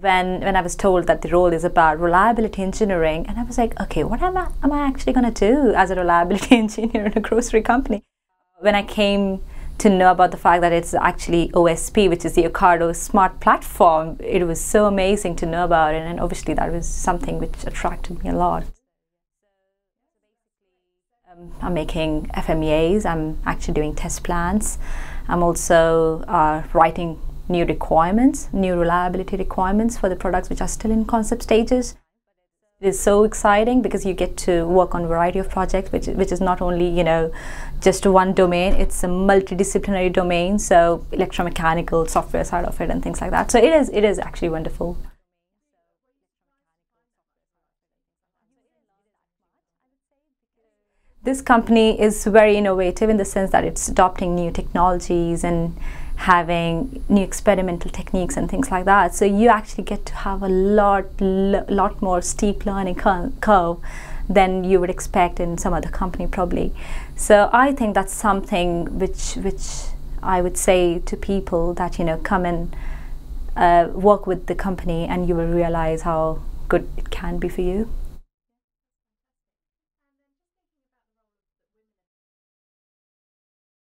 when when I was told that the role is about reliability engineering, and I was like, okay, what am I am I actually going to do as a reliability engineer in a grocery company? When I came to know about the fact that it's actually OSP, which is the Ocado Smart Platform, it was so amazing to know about it, and obviously that was something which attracted me a lot. Um, I'm making FMEAs. I'm actually doing test plans. I'm also uh, writing new requirements, new reliability requirements for the products which are still in concept stages. It is so exciting because you get to work on a variety of projects, which, which is not only, you know, just one domain, it's a multidisciplinary domain, so electromechanical, software side of it and things like that. So it is, it is actually wonderful. This company is very innovative in the sense that it's adopting new technologies and having new experimental techniques and things like that. So you actually get to have a lot, lot more steep learning curve than you would expect in some other company probably. So I think that's something which which I would say to people that you know come and uh, work with the company and you will realize how good it can be for you.